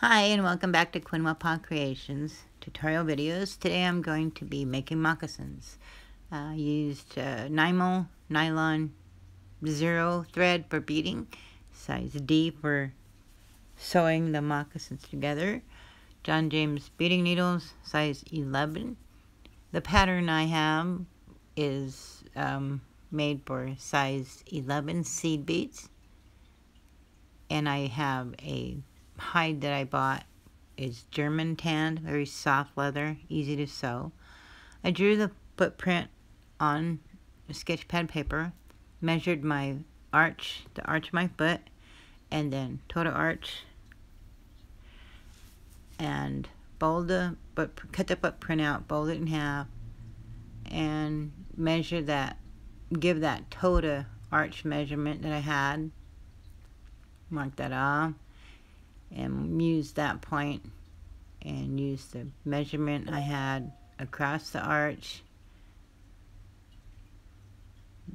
Hi and welcome back to Quin Wha Pa Creations tutorial videos. Today I'm going to be making moccasins. I used uh, Nymo nylon zero thread for beading, size D for sewing the moccasins together, John James beading needles, size 11. The pattern I have is um, made for size 11 seed beads and I have a hide that I bought is German tanned, very soft leather, easy to sew. I drew the footprint on sketch pad paper, measured my arch, the arch of my foot, and then total arch, and fold the, but cut the footprint out, fold it in half, and measure that, give that total arch measurement that I had, mark that off, and use that point and use the measurement I had across the arch.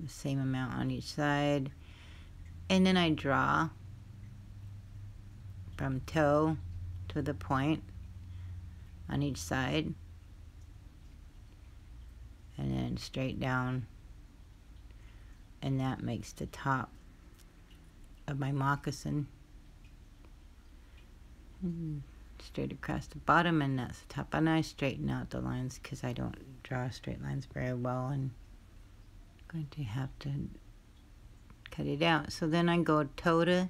The same amount on each side. And then I draw from toe to the point on each side. And then straight down. And that makes the top of my moccasin Mm-hmm. straight across the bottom and that's the top and I straighten out the lines because I don't draw straight lines very well and I'm going to have to cut it out so then I go toe to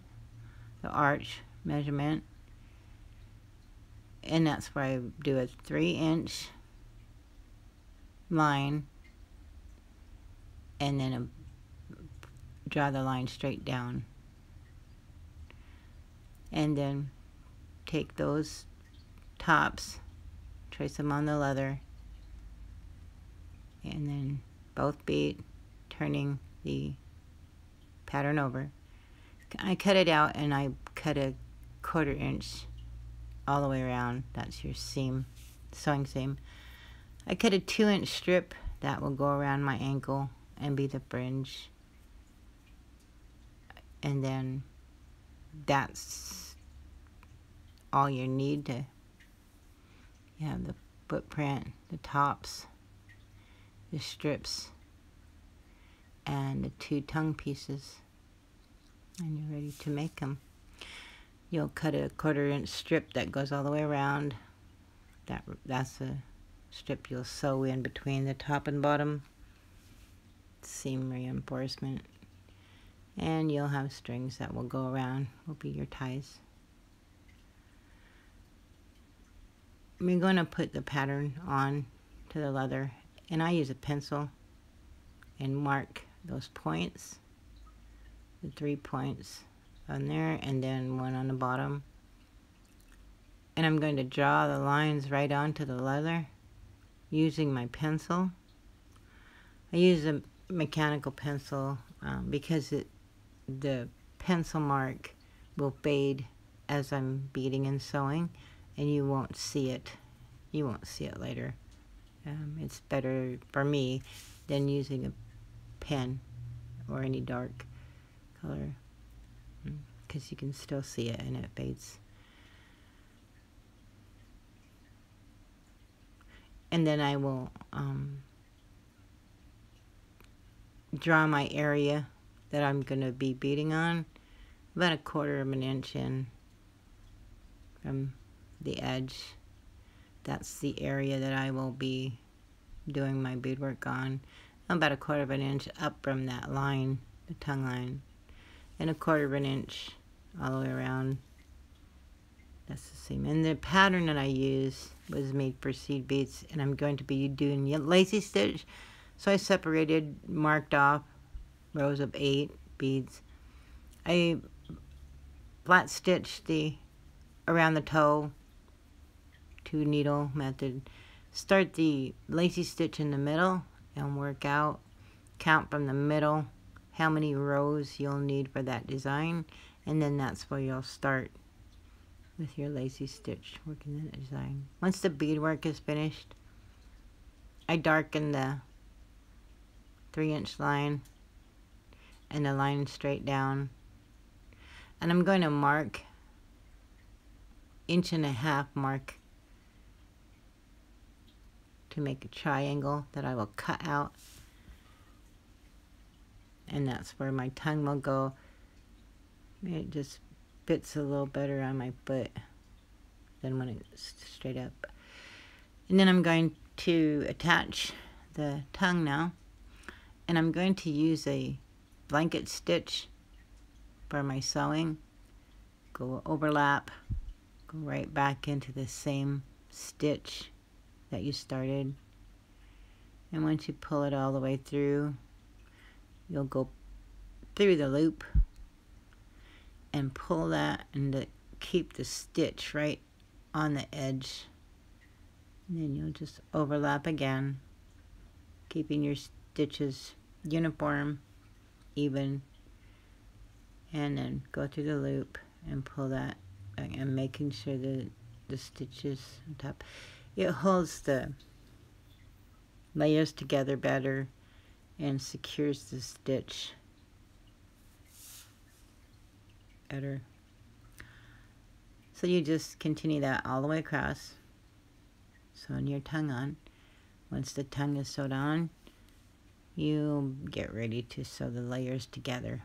the arch measurement and that's where I do a three inch line and then a, draw the line straight down and then take those tops, trace them on the leather, and then both beat, turning the pattern over. I cut it out and I cut a quarter inch all the way around. That's your seam, sewing seam. I cut a two inch strip that will go around my ankle and be the fringe. And then that's all you need to you have the footprint, the tops, the strips, and the two tongue pieces. And you're ready to make them. You'll cut a quarter inch strip that goes all the way around. That That's a strip you'll sew in between the top and bottom. Seam reinforcement. And you'll have strings that will go around, will be your ties. I'm going to put the pattern on to the leather and I use a pencil and mark those points the three points on there and then one on the bottom. And I'm going to draw the lines right onto the leather using my pencil. I use a mechanical pencil um, because it the pencil mark will fade as I'm beading and sewing and you won't see it. You won't see it later. Um, it's better for me than using a pen or any dark color because mm, you can still see it and it fades. And then I will um, draw my area that I'm going to be beading on about a quarter of an inch in from the edge. That's the area that I will be doing my beadwork on. I'm About a quarter of an inch up from that line, the tongue line, and a quarter of an inch all the way around. That's the same. And the pattern that I use was made for seed beads, and I'm going to be doing lazy stitch. So I separated, marked off rows of eight beads. I flat stitched the around the toe two needle method. Start the lazy stitch in the middle and work out. Count from the middle how many rows you'll need for that design and then that's where you'll start with your lazy stitch working the design. Once the beadwork is finished, I darken the three inch line and the line straight down and I'm going to mark inch and a half mark to make a triangle that I will cut out. And that's where my tongue will go. It just fits a little better on my foot than when it's straight up. And then I'm going to attach the tongue now. And I'm going to use a blanket stitch for my sewing. Go overlap go right back into the same stitch that you started. And once you pull it all the way through you'll go through the loop and pull that and keep the stitch right on the edge. And then you'll just overlap again keeping your stitches uniform even and then go through the loop and pull that and making sure that the stitches on top it holds the layers together better and secures the stitch better. So you just continue that all the way across. Sewing your tongue on. Once the tongue is sewed on you get ready to sew the layers together.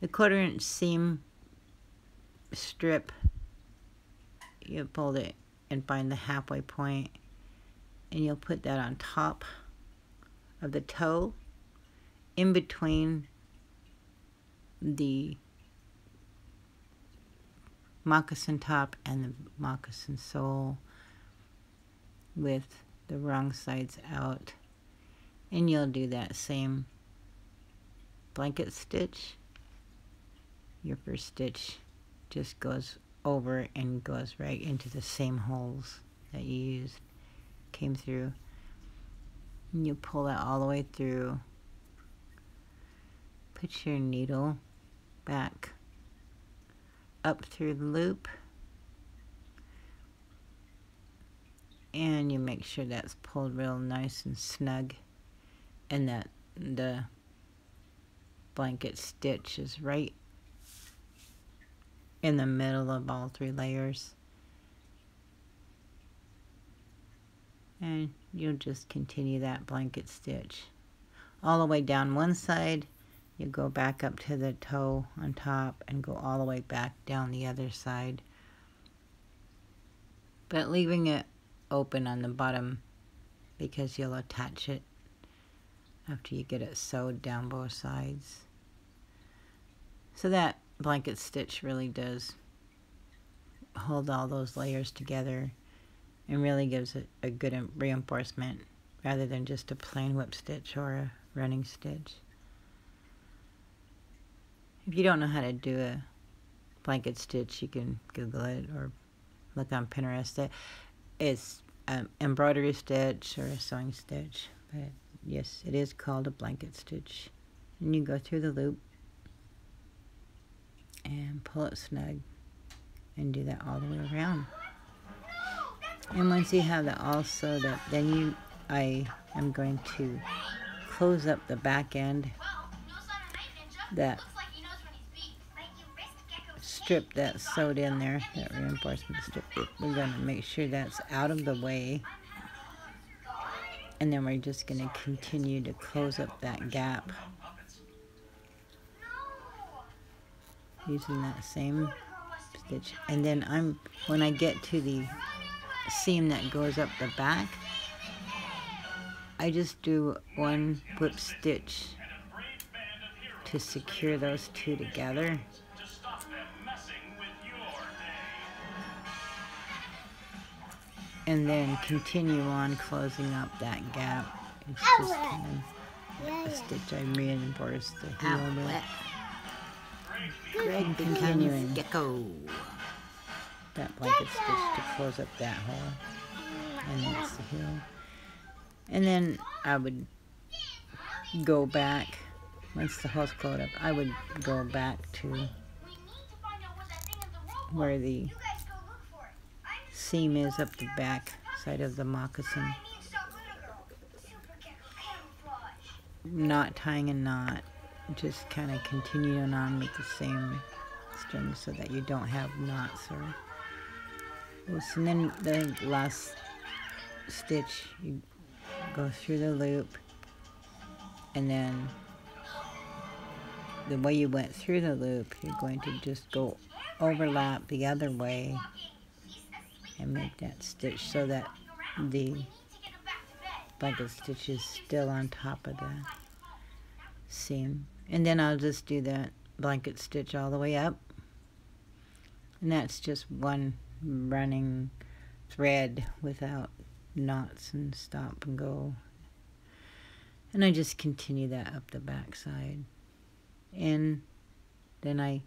The quarter inch seam strip you fold it and find the halfway point and you'll put that on top of the toe in between the moccasin top and the moccasin sole with the wrong sides out. And you'll do that same blanket stitch. Your first stitch just goes over and goes right into the same holes that you used came through. And you pull that all the way through. Put your needle back up through the loop. And you make sure that's pulled real nice and snug and that the blanket stitch is right in the middle of all three layers. And you'll just continue that blanket stitch all the way down one side. You go back up to the toe on top and go all the way back down the other side. But leaving it open on the bottom because you'll attach it after you get it sewed down both sides. So that blanket stitch really does hold all those layers together and really gives it a good reinforcement rather than just a plain whip stitch or a running stitch. If you don't know how to do a blanket stitch, you can Google it or look on Pinterest. It's an embroidery stitch or a sewing stitch, but yes, it is called a blanket stitch. And you go through the loop and pull it snug and do that all the way around. And once you have that all sewed up, then you, I am going to close up the back end, that strip that's sewed in there, that reinforcement strip, we're going to make sure that's out of the way. And then we're just going to continue to close up that gap using that same stitch. And then I'm when I get to the seam that goes up the back I just do one whip stitch to secure those two together. And then continue on closing up that gap. It's just kind of a stitch I reinforced the heel with Greg continuing gecko. That blanket stitch to close up that hole. And that's the heel. And then I would go back, once the hole's closed up, I would go back to where the seam is up the back side of the moccasin. Not tying a knot just kind of continuing on with the same string so that you don't have knots or and then the last stitch you go through the loop and then the way you went through the loop you're going to just go overlap the other way and make that stitch so that the blanket stitch is still on top of the seam and then I'll just do that blanket stitch all the way up. And that's just one running thread without knots and stop and go. And I just continue that up the back side. And then I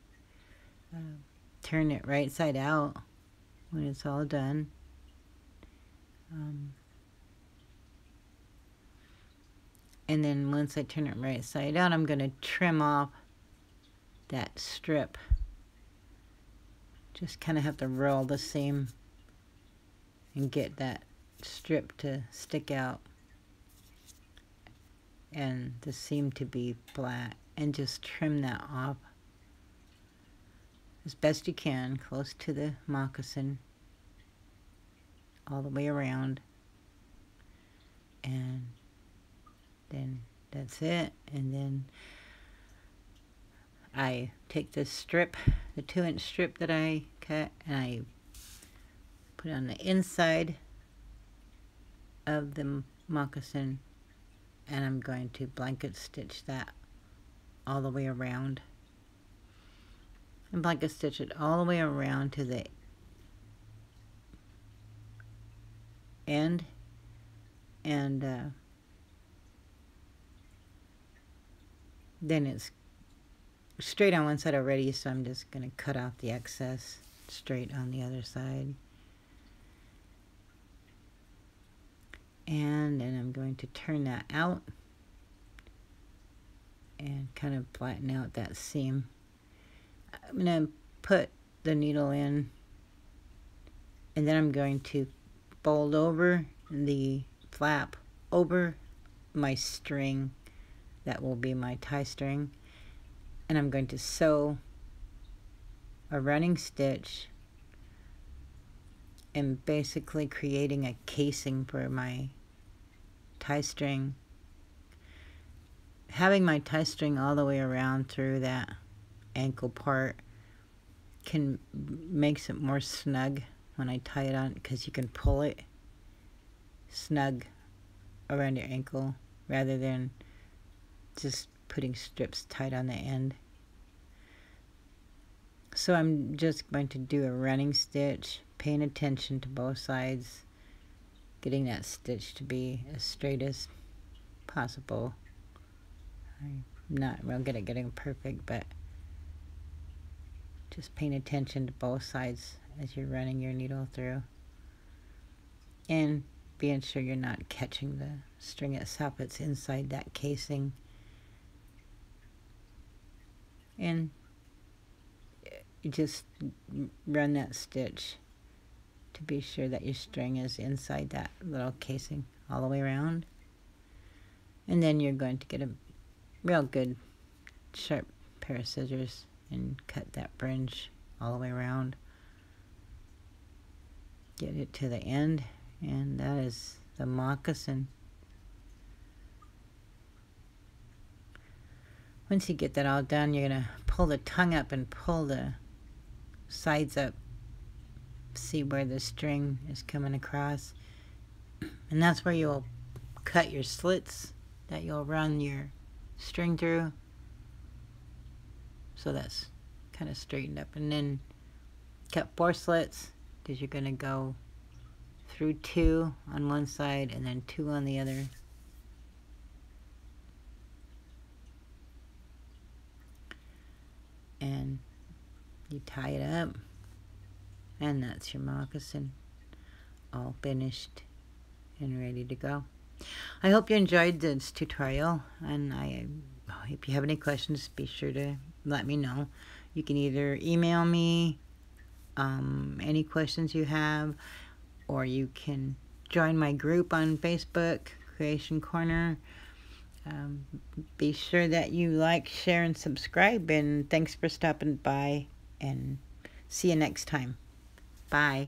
uh, turn it right side out when it's all done and then once I turn it right side out I'm going to trim off that strip. Just kind of have to roll the seam and get that strip to stick out and the seam to be flat and just trim that off as best you can close to the moccasin all the way around. And then that's it. And then I take this strip the two inch strip that I cut and I put it on the inside of the moccasin and I'm going to blanket stitch that all the way around. And blanket stitch it all the way around to the end. And uh, then it's straight on one side already so I'm just going to cut off the excess straight on the other side. And then I'm going to turn that out and kind of flatten out that seam. I'm going to put the needle in and then I'm going to fold over the flap over my string that will be my tie string. And I'm going to sew a running stitch and basically creating a casing for my tie string. Having my tie string all the way around through that ankle part can makes it more snug when I tie it on because you can pull it snug around your ankle rather than just putting strips tight on the end. So I'm just going to do a running stitch, paying attention to both sides, getting that stitch to be as straight as possible. I'm not real good at getting perfect, but just paying attention to both sides as you're running your needle through. And being sure you're not catching the string itself, it's inside that casing and you just run that stitch to be sure that your string is inside that little casing all the way around. And then you're going to get a real good sharp pair of scissors and cut that fringe all the way around. Get it to the end and that is the moccasin Once you get that all done, you're going to pull the tongue up and pull the sides up. See where the string is coming across. And that's where you'll cut your slits that you'll run your string through. So that's kind of straightened up. And then cut four slits because you're going to go through two on one side and then two on the other. And you tie it up and that's your moccasin all finished and ready to go. I hope you enjoyed this tutorial and I if you have any questions be sure to let me know. You can either email me um, any questions you have or you can join my group on Facebook, Creation Corner. Um, be sure that you like, share, and subscribe. And thanks for stopping by. And see you next time. Bye.